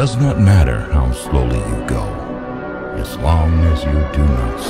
does not matter how slowly you go, as long as you do not stop.